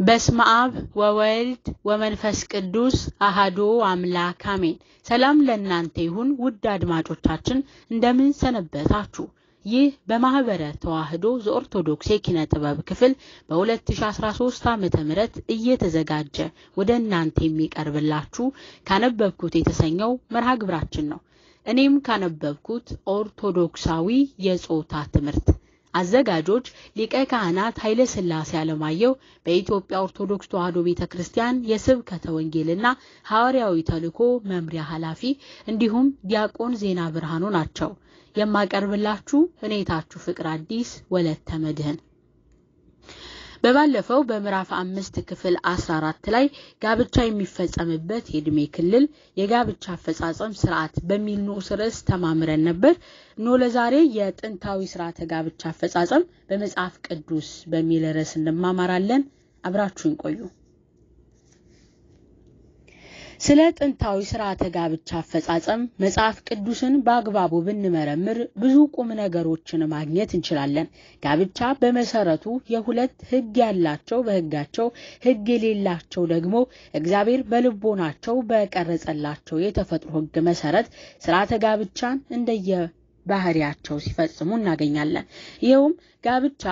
በስመ አብ ወወልድ ወመንፈስ ቅዱስ አሃዶ አምላክ አሜን። ሰላም ለእናንተ ይሁን ውድ አድማጮቻችን፣ እንደምን ሰነበታችሁ? ይህ በማህበረ ተዋህዶ ዘኦርቶዶክስ የኪነ ጥበብ ክፍል በ2013 ዓመተ ምህረት እየተዘጋጀ ወደ እናንተ የሚቀርብላችሁ ካነበብኩት የተሰኘው መርሃ ግብራችን ነው። እኔም ካነበብኩት ኦርቶዶክሳዊ የጾታ ትምህርት አዘጋጆች ሊቀ ካህናት ኃይለ ሥላሴ አለማየሁ በኢትዮጵያ ኦርቶዶክስ ተዋሕዶ ቤተ ክርስቲያን የስብከተ ወንጌልና ሐዋርያዊ ተልእኮ መምሪያ ኃላፊ እንዲሁም ዲያቆን ዜና ብርሃኑ ናቸው። የማቀርብላችሁ እኔታችሁ ፍቅር አዲስ ወለተ መድህን። በባለፈው በምዕራፍ አምስት ክፍል አስራ አራት ላይ ጋብቻ የሚፈጸምበት የእድሜ ክልል የጋብቻ አፈጻጸም ስርዓት በሚል ንዑስ ርዕስ ተማምረን ነበር። ኖ ለዛሬ የጥንታዊ ስርዓተ ጋብቻ አፈጻጸም በመጽሐፍ ቅዱስ በሚል ርዕስ እንማማራለን። አብራችሁን ቆዩ። ስለ ጥንታዊ ስርዓተ ጋብቻ አፈጻጸም መጽሐፍ ቅዱስን በአግባቡ ብንመረምር ብዙ ቁም ነገሮችን ማግኘት እንችላለን። ጋብቻ በመሰረቱ የሁለት ሕግ ያላቸው በሕጋቸው ሕግ የሌላቸው ደግሞ እግዚአብሔር በልቦናቸው በቀረጸላቸው የተፈጥሮ ሕግ መሰረት ስርዓተ ጋብቻን እንደየ ባህሪያቸው ሲፈጽሙ እናገኛለን። ይኸውም ጋብቻ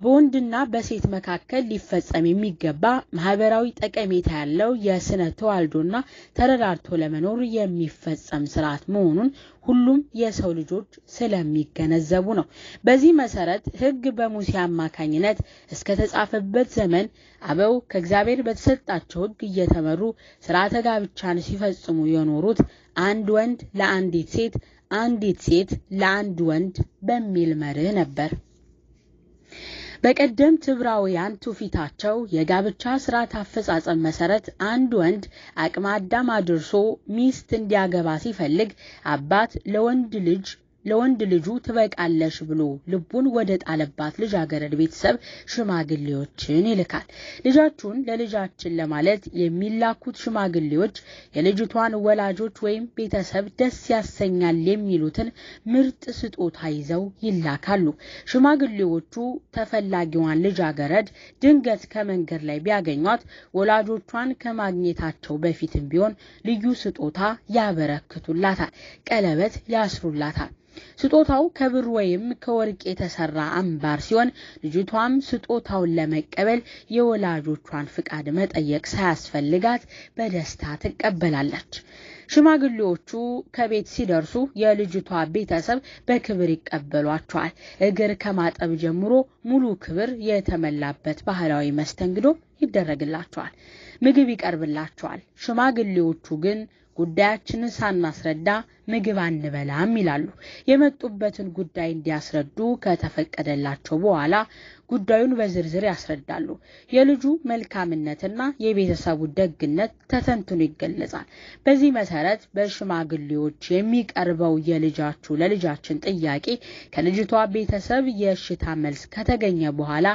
በወንድና በሴት መካከል ሊፈጸም የሚገባ ማህበራዊ ጠቀሜታ ያለው የስነ ተዋልዶና ተረዳድቶ ለመኖር የሚፈጸም ስርዓት መሆኑን ሁሉም የሰው ልጆች ስለሚገነዘቡ ነው። በዚህ መሰረት ሕግ በሙሴ አማካኝነት እስከ ተጻፈበት ዘመን አበው ከእግዚአብሔር በተሰጣቸው ሕግ እየተመሩ ስርዓተ ጋብቻን ሲፈጽሙ የኖሩት አንድ ወንድ ለአንዲት ሴት፣ አንዲት ሴት ለአንድ ወንድ በሚል መርህ ነበር። በቀደምት ዕብራውያን ትውፊታቸው የጋብቻ ስርዓት አፈጻጸም መሰረት አንድ ወንድ አቅመ አዳም አድርሶ ሚስት እንዲያገባ ሲፈልግ አባት ለወንድ ልጅ ለወንድ ልጁ ትበቃለሽ ብሎ ልቡን ወደ ጣለባት ልጃገረድ ቤተሰብ ሽማግሌዎችን ይልካል። ልጃችሁን ለልጃችን ለማለት የሚላኩት ሽማግሌዎች የልጅቷን ወላጆች ወይም ቤተሰብ ደስ ያሰኛል የሚሉትን ምርጥ ስጦታ ይዘው ይላካሉ። ሽማግሌዎቹ ተፈላጊዋን ልጃገረድ ድንገት ከመንገድ ላይ ቢያገኟት ወላጆቿን ከማግኘታቸው በፊትም ቢሆን ልዩ ስጦታ ያበረክቱላታል፣ ቀለበት ያስሩላታል። ስጦታው ከብር ወይም ከወርቅ የተሰራ አምባር ሲሆን ልጅቷም ስጦታውን ለመቀበል የወላጆቿን ፍቃድ መጠየቅ ሳያስፈልጋት በደስታ ትቀበላለች። ሽማግሌዎቹ ከቤት ሲደርሱ የልጅቷ ቤተሰብ በክብር ይቀበሏቸዋል። እግር ከማጠብ ጀምሮ ሙሉ ክብር የተመላበት ባህላዊ መስተንግዶ ይደረግላቸዋል። ምግብ ይቀርብላቸዋል። ሽማግሌዎቹ ግን ጉዳያችንን ሳናስረዳ ምግብ አንበላም ይላሉ። የመጡበትን ጉዳይ እንዲያስረዱ ከተፈቀደላቸው በኋላ ጉዳዩን በዝርዝር ያስረዳሉ። የልጁ መልካምነትና የቤተሰቡ ደግነት ተተንትኖ ይገለጻል። በዚህ መሰረት በሽማግሌዎች የሚቀርበው የልጃችሁ ለልጃችን ጥያቄ ከልጅቷ ቤተሰብ የእሽታ መልስ ከተገኘ በኋላ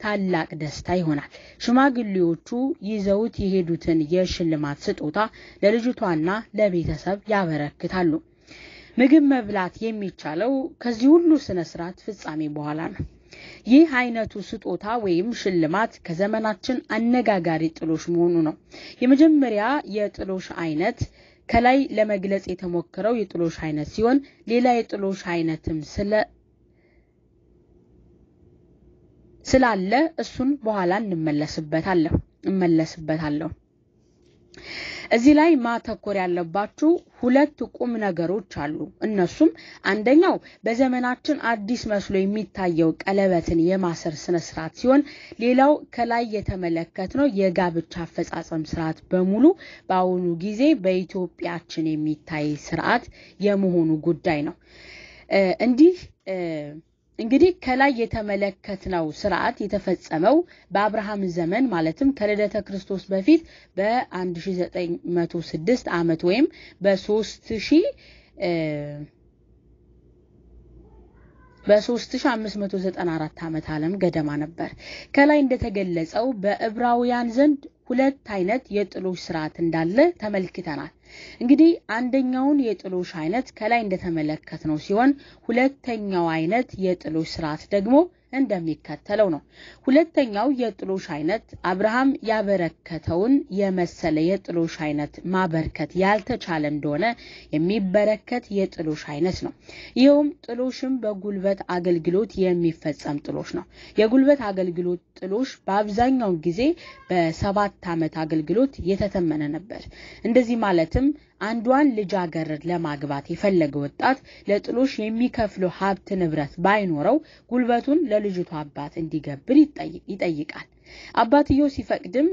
ታላቅ ደስታ ይሆናል። ሽማግሌዎቹ ይዘውት የሄዱትን የሽልማት ስጦታ ለልጅቷና ለቤተሰብ ያበረክታሉ። ምግብ መብላት የሚቻለው ከዚህ ሁሉ ስነ ስርዓት ፍጻሜ በኋላ ነው። ይህ አይነቱ ስጦታ ወይም ሽልማት ከዘመናችን አነጋጋሪ ጥሎሽ መሆኑ ነው። የመጀመሪያ የጥሎሽ አይነት ከላይ ለመግለጽ የተሞከረው የጥሎሽ አይነት ሲሆን ሌላ የጥሎሽ አይነትም ስለ ስላለ እሱን በኋላ እንመለስበታለሁ እመለስበታለሁ። እዚህ ላይ ማተኮር ያለባችሁ ሁለት ቁም ነገሮች አሉ። እነሱም አንደኛው በዘመናችን አዲስ መስሎ የሚታየው ቀለበትን የማሰር ስነ ስርዓት ሲሆን፣ ሌላው ከላይ የተመለከትነው የጋብቻ አፈጻጸም ስርዓት በሙሉ በአሁኑ ጊዜ በኢትዮጵያችን የሚታይ ስርዓት የመሆኑ ጉዳይ ነው። እንዲህ እንግዲህ ከላይ የተመለከትነው ስርዓት የተፈጸመው በአብርሃም ዘመን ማለትም ከልደተ ክርስቶስ በፊት በ1906 ዓመት ወይም በ3000 በ3594 ዓመት ዓለም ገደማ ነበር። ከላይ እንደተገለጸው በዕብራውያን ዘንድ ሁለት አይነት የጥሎሽ ስርዓት እንዳለ ተመልክተናል። እንግዲህ አንደኛውን የጥሎሽ አይነት ከላይ እንደተመለከትነው ሲሆን ሁለተኛው አይነት የጥሎሽ ስርዓት ደግሞ እንደሚከተለው ነው። ሁለተኛው የጥሎሽ አይነት አብርሃም ያበረከተውን የመሰለ የጥሎሽ አይነት ማበርከት ያልተቻለ እንደሆነ የሚበረከት የጥሎሽ አይነት ነው። ይኸውም ጥሎሽም በጉልበት አገልግሎት የሚፈጸም ጥሎሽ ነው። የጉልበት አገልግሎት ጥሎሽ በአብዛኛው ጊዜ በሰባት ዓመት አገልግሎት የተተመነ ነበር። እንደዚህ ማለትም አንዷን ልጃገረድ ለማግባት የፈለገ ወጣት ለጥሎሽ የሚከፍለው ሀብት ንብረት ባይኖረው ጉልበቱን ለልጅቱ አባት እንዲገብር ይጠይቃል። አባትየው ሲፈቅድም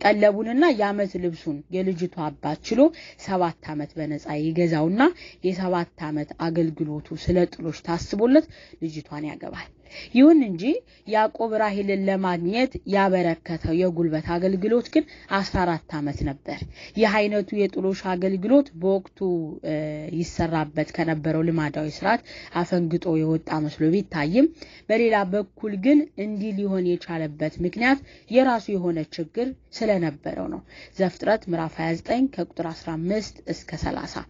ቀለቡንና የዓመት ልብሱን የልጅቱ አባት ችሎ ሰባት ዓመት በነፃ ይገዛውና የሰባት ዓመት አገልግሎቱ ስለ ጥሎሽ ታስቦለት ልጅቷን ያገባል። ይሁን እንጂ ያዕቆብ ራሔልን ለማግኘት ያበረከተው የጉልበት አገልግሎት ግን አስራ አራት ዓመት ነበር። ይህ አይነቱ የጥሎሽ አገልግሎት በወቅቱ ይሰራበት ከነበረው ልማዳዊ ስርዓት አፈንግጦ የወጣ መስሎ ቢታይም በሌላ በኩል ግን እንዲህ ሊሆን የቻለበት ምክንያት የራሱ የሆነ ችግር ስለነበረው ነው። ዘፍጥረት ምዕራፍ 29 ከቁጥር 15 እስከ 30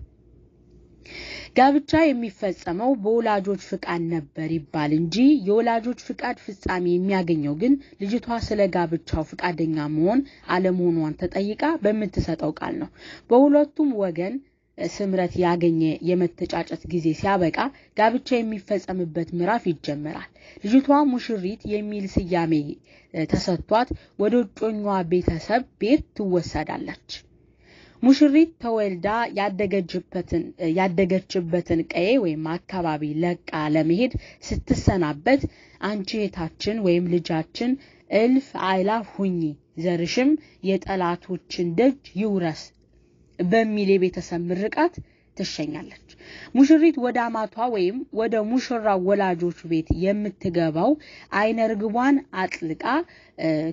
ጋብቻ የሚፈጸመው በወላጆች ፍቃድ ነበር ይባል እንጂ የወላጆች ፍቃድ ፍጻሜ የሚያገኘው ግን ልጅቷ ስለ ጋብቻው ፍቃደኛ መሆን አለመሆኗን ተጠይቃ በምትሰጠው ቃል ነው። በሁለቱም ወገን ስምረት ያገኘ የመተጫጨት ጊዜ ሲያበቃ ጋብቻ የሚፈጸምበት ምዕራፍ ይጀመራል። ልጅቷ ሙሽሪት የሚል ስያሜ ተሰጥቷት ወደ እጮኛዋ ቤተሰብ ቤት ትወሰዳለች። ሙሽሪት ተወልዳ ያደገችበትን ቀዬ ወይም አካባቢ ለቃ ለመሄድ ስትሰናበት አንቺ እህታችን ወይም ልጃችን እልፍ አእላፍ ሁኚ፣ ዘርሽም የጠላቶችን ደጅ ይውረስ በሚል የቤተሰብ ምርቃት ትሸኛለች። ሙሽሪት ወደ አማቷ ወይም ወደ ሙሽራው ወላጆች ቤት የምትገባው አይነ ርግቧን አጥልቃ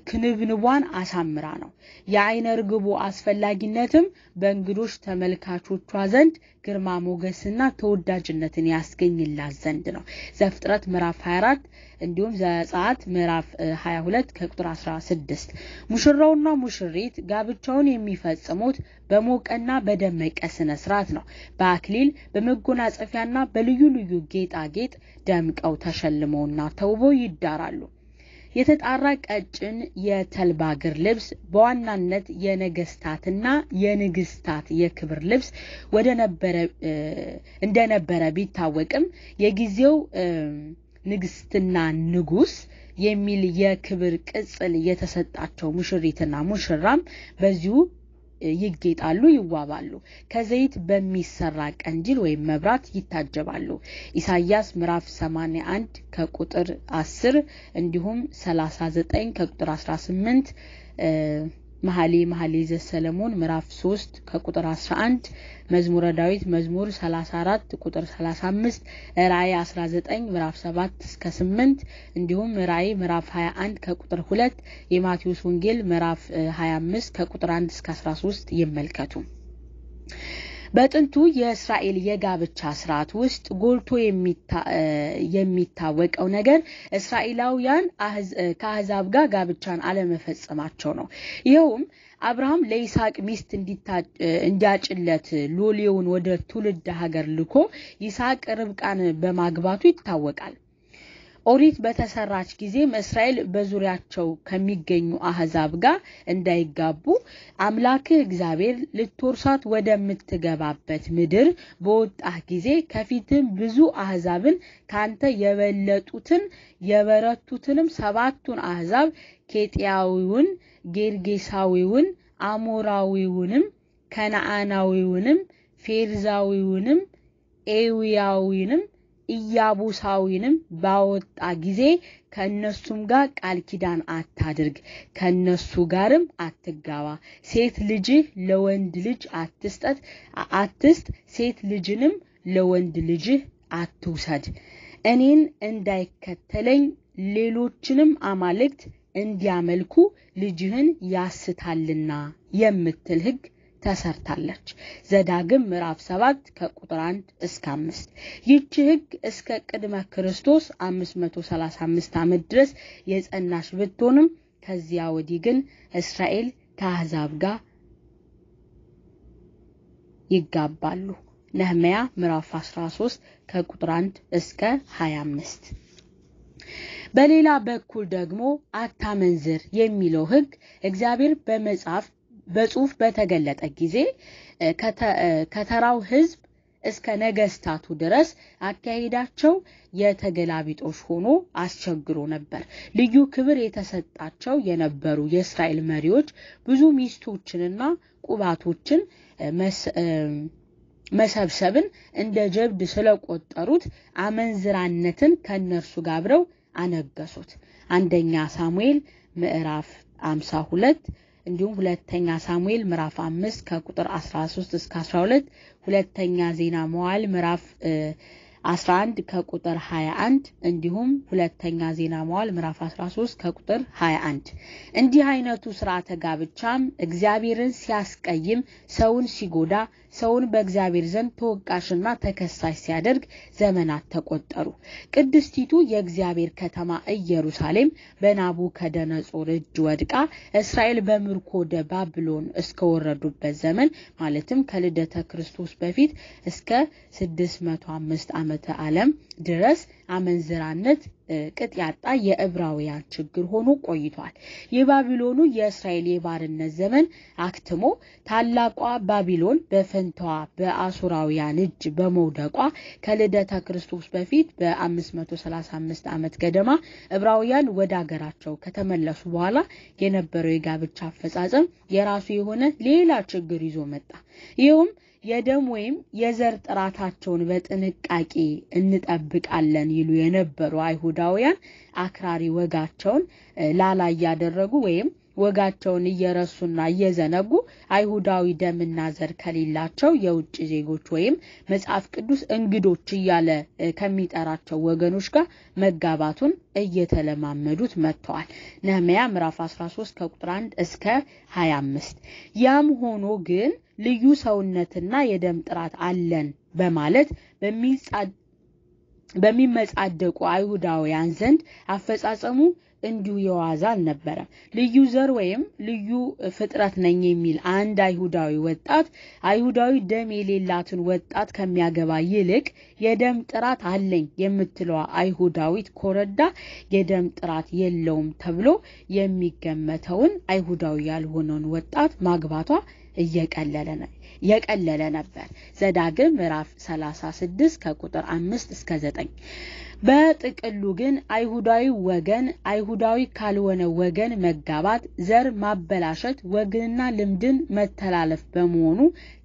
ክንብንቧን አሳምራ ነው። የአይነ ርግቡ አስፈላጊነትም በእንግዶች ተመልካቾቿ ዘንድ ግርማ ሞገስና ተወዳጅነትን ያስገኝላት ዘንድ ነው። ዘፍጥረት ምዕራፍ 24 እንዲሁም ዘጸአት ምዕራፍ 22 ከቁጥር 16። ሙሽራውና ሙሽሪት ጋብቻውን የሚፈጽሙት በሞቀና በደመቀ ስነ ስርዓት ነው። በአክሊል በመጎናጸፊያና በልዩ ልዩ ጌጣጌጥ ደምቀው ተሸልመውና ተውበው ይዳራሉ። የተጣራ ቀጭን የተልባ እግር ልብስ በዋናነት የነገስታትና የንግስታት የክብር ልብስ እንደነበረ ቢታወቅም የጊዜው ንግስትና ንጉስ የሚል የክብር ቅጽል የተሰጣቸው ሙሽሪትና ሙሽራም በዚሁ ይጌጣሉ፣ ይዋባሉ። ከዘይት በሚሰራ ቀንዲል ወይም መብራት ይታጀባሉ። ኢሳይያስ ምዕራፍ 81 ከቁጥር 10 እንዲሁም 39 ከቁጥር 18 መኃሌ መኃልየ ዘሰሎሞን ምዕራፍ 3 ከቁጥር 11 መዝሙረ ዳዊት መዝሙር 34 ቁጥር 35 ራእይ 19 ምዕራፍ 7 እስከ 8 እንዲሁም ራእይ ምዕራፍ 21 ከቁጥር 2 የማቴዎስ ወንጌል ምዕራፍ 25 ከቁጥር 1 እስከ 13 ይመልከቱ። በጥንቱ የእስራኤል የጋብቻ ስርዓት ውስጥ ጎልቶ የሚታወቀው ነገር እስራኤላውያን ከአህዛብ ጋር ጋብቻን አለመፈጸማቸው ነው። ይኸውም አብርሃም ለይስሐቅ ሚስት እንዲያጭለት ሎሌውን ወደ ትውልድ ሀገር ልኮ ይስሐቅ ርብቃን በማግባቱ ይታወቃል። ኦሪት በተሰራች ጊዜም እስራኤል በዙሪያቸው ከሚገኙ አህዛብ ጋር እንዳይጋቡ አምላክህ እግዚአብሔር ልትወርሳት ወደምትገባበት ምድር በወጣህ ጊዜ ከፊትም ብዙ አህዛብን ካንተ የበለጡትን የበረቱትንም ሰባቱን አህዛብ ኬጢያዊውን፣ ጌርጌሳዊውን፣ አሞራዊውንም፣ ከነአናዊውንም፣ ፌርዛዊውንም፣ ኤዊያዊንም ኢያቡሳዊንም ባወጣ ጊዜ ከእነሱም ጋር ቃል ኪዳን አታድርግ፣ ከእነሱ ጋርም አትጋባ። ሴት ልጅህ ለወንድ ልጅ አትስጠት አትስጥ፣ ሴት ልጅንም ለወንድ ልጅህ አትውሰድ። እኔን እንዳይከተለኝ ሌሎችንም አማልክት እንዲያመልኩ ልጅህን ያስታልና የምትል ሕግ ተሰርታለች። ዘዳግም ምዕራፍ 7 ከቁጥር 1 እስከ 5። ይህች ሕግ እስከ ቅድመ ክርስቶስ 535 ዓመት ድረስ የጸናች ብትሆንም ከዚያ ወዲህ ግን እስራኤል ከአሕዛብ ጋር ይጋባሉ። ነህምያ ምዕራፍ 13 ከቁጥር 1 እስከ 25። በሌላ በኩል ደግሞ አታመንዝር የሚለው ሕግ እግዚአብሔር በመጽሐፍ በጽሁፍ በተገለጠ ጊዜ ከተራው ሕዝብ እስከ ነገስታቱ ድረስ አካሄዳቸው የተገላቢጦሽ ሆኖ አስቸግሮ ነበር። ልዩ ክብር የተሰጣቸው የነበሩ የእስራኤል መሪዎች ብዙ ሚስቶችንና ቁባቶችን መሰብሰብን እንደ ጀብድ ስለቆጠሩት አመንዝራነትን ከእነርሱ ጋር አብረው አነገሱት። አንደኛ ሳሙኤል ምዕራፍ 52 እንዲሁም ሁለተኛ ሳሙኤል ምዕራፍ 5 ከቁጥር 13 እስከ 12፣ ሁለተኛ ዜና መዋዕል ምዕራፍ 11 ከቁጥር 21 እንዲሁም ሁለተኛ ዜና መዋዕል ምዕራፍ 13 ከቁጥር 21። እንዲህ አይነቱ ስርዓተ ጋብቻም እግዚአብሔርን ሲያስቀይም፣ ሰውን ሲጎዳ፣ ሰውን በእግዚአብሔር ዘንድ ተወቃሽና ተከሳሽ ሲያደርግ ዘመናት ተቆጠሩ። ቅድስቲቱ የእግዚአብሔር ከተማ ኢየሩሳሌም በናቡከደነጾር እጅ ወድቃ እስራኤል በምርኮ ወደ ባቢሎን እስከወረዱበት ዘመን ማለትም ከልደተ ክርስቶስ በፊት እስከ 605 ዓመተ ዓለም ድረስ አመንዝራነት ቅጥ ያጣ የዕብራውያን ችግር ሆኖ ቆይቷል። የባቢሎኑ የእስራኤል የባርነት ዘመን አክትሞ ታላቋ ባቢሎን በፈንታዋ በአሱራውያን እጅ በመውደቋ ከልደተ ክርስቶስ በፊት በ535 ዓመት ገደማ ዕብራውያን ወደ አገራቸው ከተመለሱ በኋላ የነበረው የጋብቻ አፈጻጸም የራሱ የሆነ ሌላ ችግር ይዞ መጣ። ይኸውም የደም ወይም የዘር ጥራታቸውን በጥንቃቄ እንጠብቃለን ይሉ የነበሩ አይሁዳውያን አክራሪ ወጋቸውን ላላ እያደረጉ ወይም ወጋቸውን እየረሱና እየዘነጉ አይሁዳዊ ደምና ዘር ከሌላቸው የውጭ ዜጎች ወይም መጽሐፍ ቅዱስ እንግዶች እያለ ከሚጠራቸው ወገኖች ጋር መጋባቱን እየተለማመዱት መጥተዋል። ነህምያ ምዕራፍ 13 ከቁጥር 1 እስከ 25። ያም ሆኖ ግን ልዩ ሰውነትና የደም ጥራት አለን በማለት በሚመጻደቁ አይሁዳውያን ዘንድ አፈጻጸሙ እንዲሁ የዋዛ አልነበረም። ልዩ ዘር ወይም ልዩ ፍጥረት ነኝ የሚል አንድ አይሁዳዊ ወጣት አይሁዳዊ ደም የሌላትን ወጣት ከሚያገባ ይልቅ የደም ጥራት አለኝ የምትለዋ አይሁዳዊት ኮረዳ የደም ጥራት የለውም ተብሎ የሚገመተውን አይሁዳዊ ያልሆነውን ወጣት ማግባቷ እየቀለለ ነበር። ዘዳግም ምዕራፍ 36 ከቁጥር 5 እስከ 9። በጥቅሉ ግን አይሁዳዊ ወገን አይሁዳዊ ካልሆነ ወገን መጋባት ዘር ማበላሸት፣ ወግንና ልምድን መተላለፍ በመሆኑ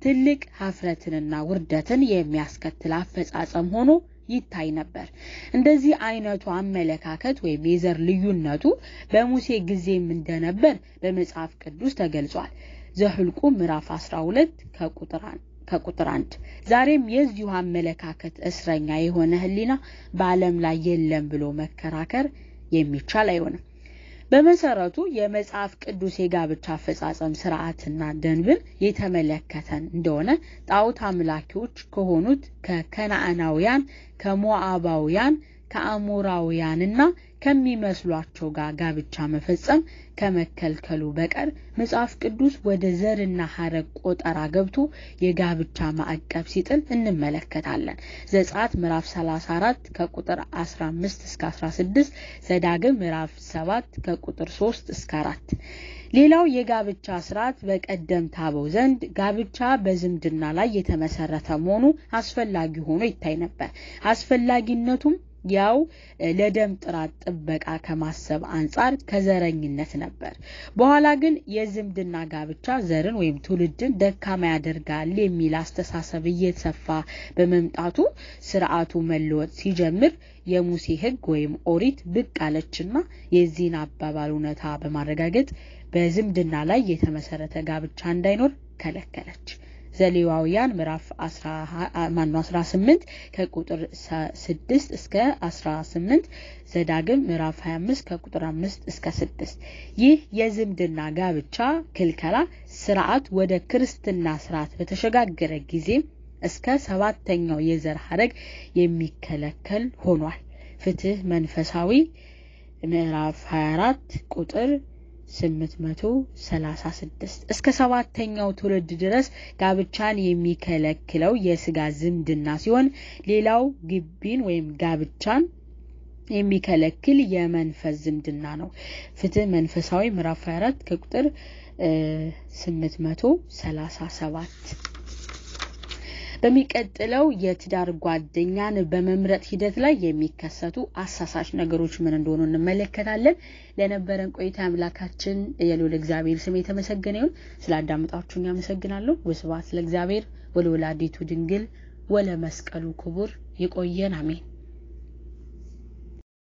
ትልቅ ሀፍረትንና ውርደትን የሚያስከትል አፈጻጸም ሆኖ ይታይ ነበር። እንደዚህ አይነቱ አመለካከት ወይም የዘር ልዩነቱ በሙሴ ጊዜም እንደነበር በመጽሐፍ ቅዱስ ተገልጿል። ዘኍልቍ ምዕራፍ 12 ከቁጥር አንድ ዛሬም የዚሁ አመለካከት እስረኛ የሆነ ሕሊና በዓለም ላይ የለም ብሎ መከራከር የሚቻል አይሆንም። በመሰረቱ የመጽሐፍ ቅዱስ የጋብቻ አፈጻጸም ስርዓትና ደንብን የተመለከተን እንደሆነ ጣዖት አምላኪዎች ከሆኑት ከከነዓናውያን፣ ከሞዓባውያን፣ ከአሞራውያንና ከሚመስሏቸው ጋር ጋብቻ መፈጸም ከመከልከሉ በቀር መጽሐፍ ቅዱስ ወደ ዘርና ሐረግ ቆጠራ ገብቶ የጋብቻ ማዕቀብ ሲጥል እንመለከታለን። ዘጸአት ምዕራፍ 34 ከቁጥር 15 እስከ 16፣ ዘዳግም ምዕራፍ 7 ከቁጥር 3 እስከ 4። ሌላው የጋብቻ ስርዓት በቀደምት አበው ዘንድ ጋብቻ በዝምድና ላይ የተመሰረተ መሆኑ አስፈላጊ ሆኖ ይታይ ነበር። አስፈላጊነቱም ያው ለደም ጥራት ጥበቃ ከማሰብ አንጻር ከዘረኝነት ነበር። በኋላ ግን የዝምድና ጋብቻ ዘርን ወይም ትውልድን ደካማ ያደርጋል የሚል አስተሳሰብ እየተሰፋ በመምጣቱ ስርዓቱ መለወጥ ሲጀምር የሙሴ ሕግ ወይም ኦሪት ብቅ አለችና የዚህን አባባል እውነታ በማረጋገጥ በዝምድና ላይ የተመሰረተ ጋብቻ እንዳይኖር ከለከለች። ዘሌዋውያን ምዕራፍ 18 ከቁጥር 6 እስከ 18፣ ዘዳግም ምዕራፍ 25 ከቁጥር 5 እስከ 6። ይህ የዝምድና ጋብቻ ክልከላ ስርዓት ወደ ክርስትና ስርዓት በተሸጋገረ ጊዜ እስከ ሰባተኛው የዘር ሐረግ የሚከለከል ሆኗል። ፍትህ መንፈሳዊ ምዕራፍ 24 ቁጥር 836 እስከ ሰባተኛው ትውልድ ድረስ ጋብቻን የሚከለክለው የስጋ ዝምድና ሲሆን ሌላው ግቢን ወይም ጋብቻን የሚከለክል የመንፈስ ዝምድና ነው። ፍትህ መንፈሳዊ ምዕራፍ 24 ከቁጥር 837 በሚቀጥለው የትዳር ጓደኛን በመምረጥ ሂደት ላይ የሚከሰቱ አሳሳች ነገሮች ምን እንደሆኑ እንመለከታለን። ለነበረን ቆይታ አምላካችን የልዑል እግዚአብሔር ስም የተመሰገነ ይሁን። ስላዳመጣችሁኝ አመሰግናለሁ። ወስብሐት ለእግዚአብሔር ወለወላዲቱ ድንግል ወለመስቀሉ ክቡር። ይቆየን። አሜን።